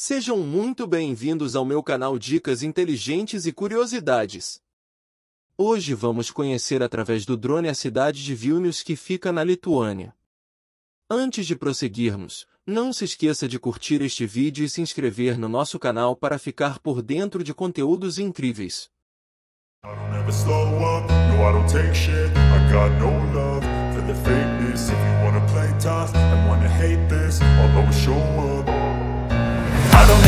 Sejam muito bem-vindos ao meu canal Dicas Inteligentes e Curiosidades. Hoje vamos conhecer através do drone a cidade de Vilnius que fica na Lituânia. Antes de prosseguirmos, não se esqueça de curtir este vídeo e se inscrever no nosso canal para ficar por dentro de conteúdos incríveis.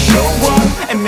show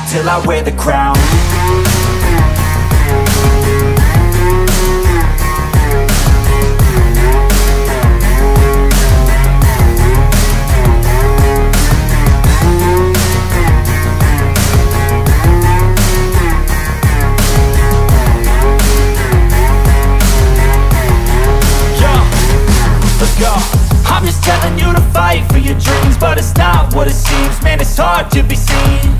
won't till I wear the crown. I'm just telling you to fight for your dreams, but it's not what it seems. Man, it's hard to be seen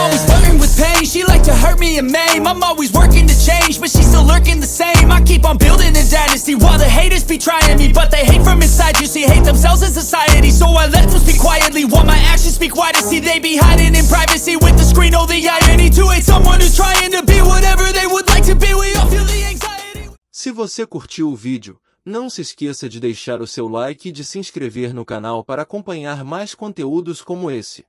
always with pain. She like to hurt me and maim. I'm always working to change, but she's still lurking the same. I keep on building a dynasty while the haters be trying me, but they hate from inside. You see, hate themselves in society, so I let them speak quietly while my actions speak wider. See, they be hiding in privacy with the screen. Oh, the irony to hate someone who's trying to be whatever they would like to be. We all feel the anxiety. Se você curtiu o vídeo, não se esqueça de deixar o seu like e de se inscrever no canal para acompanhar mais conteúdos como esse.